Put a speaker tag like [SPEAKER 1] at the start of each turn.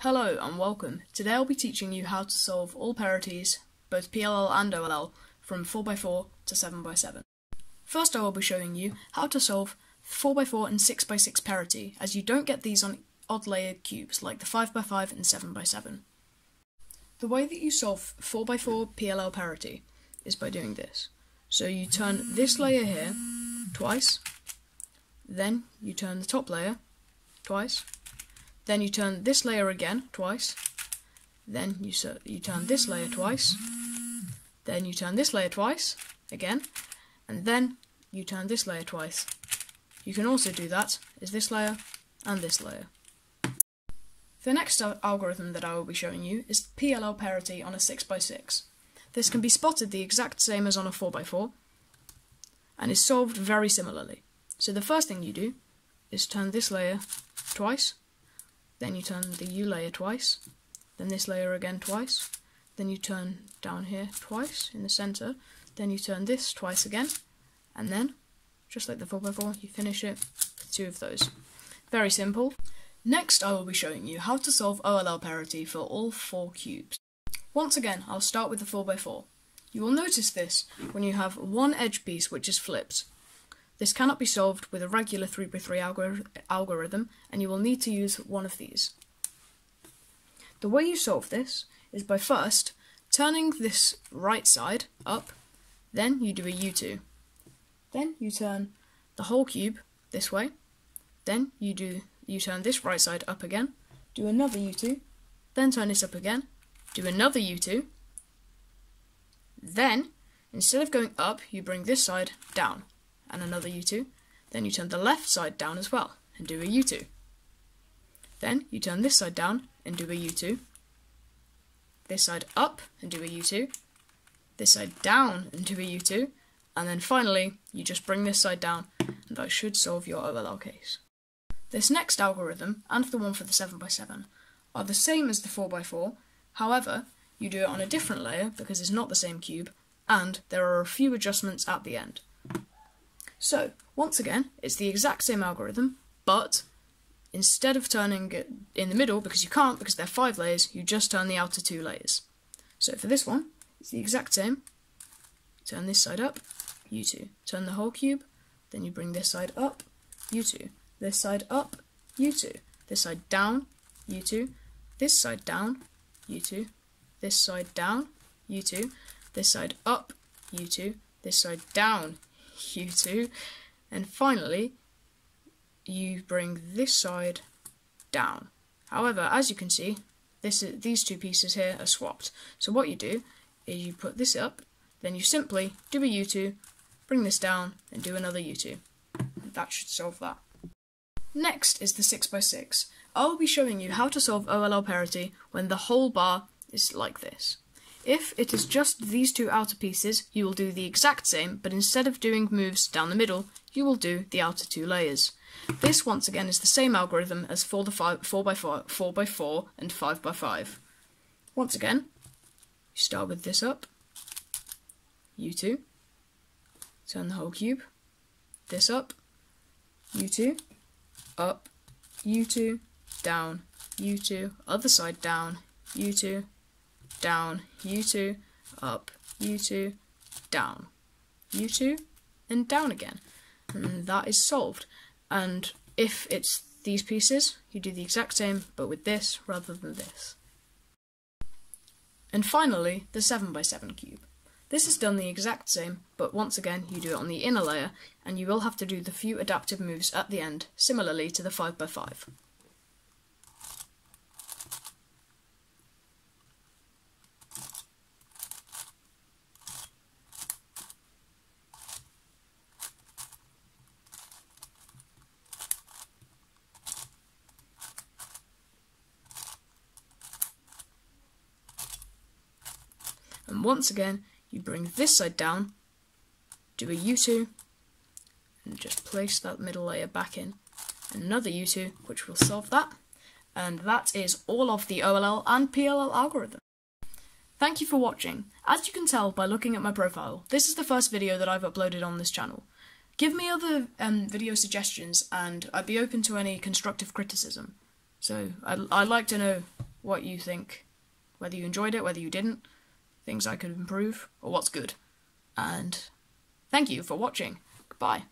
[SPEAKER 1] Hello and welcome. Today I'll be teaching you how to solve all parities, both PLL and OLL, from 4x4 to 7x7. First I will be showing you how to solve 4x4 and 6x6 parity, as you don't get these on odd layered cubes like the 5x5 and 7x7. The way that you solve 4x4 PLL parity is by doing this. So you turn this layer here twice, then you turn the top layer twice, then you turn this layer again twice, then you, you turn this layer twice, then you turn this layer twice again, and then you turn this layer twice. You can also do that is this layer and this layer. The next algorithm that I will be showing you is PLL parity on a 6x6. This can be spotted the exact same as on a 4x4 and is solved very similarly. So the first thing you do is turn this layer twice, then you turn the U layer twice, then this layer again twice, then you turn down here twice in the center, then you turn this twice again, and then, just like the 4x4, you finish it with two of those. Very simple. Next I will be showing you how to solve OLL parity for all four cubes. Once again, I'll start with the 4x4. You will notice this when you have one edge piece which is flipped. This cannot be solved with a regular 3x3 algor algorithm, and you will need to use one of these. The way you solve this is by first turning this right side up, then you do a U2. Then you turn the whole cube this way, then you do you turn this right side up again, do another U2, then turn this up again, do another U2. Then, instead of going up, you bring this side down and another U2. Then you turn the left side down as well and do a U2. Then you turn this side down and do a U2. This side up and do a U2. This side down and do a U2. And then finally, you just bring this side down and that should solve your OLL case. This next algorithm, and the one for the 7x7, are the same as the 4x4, However, you do it on a different layer because it's not the same cube, and there are a few adjustments at the end. So, once again, it's the exact same algorithm, but instead of turning it in the middle, because you can't, because they're five layers, you just turn the outer two layers. So for this one, it's the exact same. Turn this side up, U2. Turn the whole cube, then you bring this side up, U2. This side up, U2. This side down, U2. This side down, U2, this side down, U2, this side up, U2, this side down, U2, and finally you bring this side down. However, as you can see, this is, these two pieces here are swapped. So what you do is you put this up, then you simply do a U2, bring this down, and do another U2. That should solve that. Next is the 6x6. I will be showing you how to solve OLL parity when the whole bar is like this. If it is just these two outer pieces, you will do the exact same, but instead of doing moves down the middle, you will do the outer two layers. This, once again, is the same algorithm as for the 5, 4x4, 4x4 and 5x5. Once again, you start with this up, U2, turn the whole cube, this up, U2, up, U2, down, U2, other side down, U2, down, U2, up, U2, down, U2, and down again. And that is solved. And if it's these pieces, you do the exact same, but with this rather than this. And finally, the 7x7 cube. This is done the exact same, but once again you do it on the inner layer, and you will have to do the few adaptive moves at the end, similarly to the 5x5. And once again, you bring this side down, do a U2, and just place that middle layer back in. Another U2, which will solve that. And that is all of the OLL and PLL algorithm. Thank you for watching. As you can tell by looking at my profile, this is the first video that I've uploaded on this channel. Give me other um, video suggestions and I'd be open to any constructive criticism. So I'd, I'd like to know what you think, whether you enjoyed it, whether you didn't, things I could improve, or what's good. And thank you for watching. Goodbye.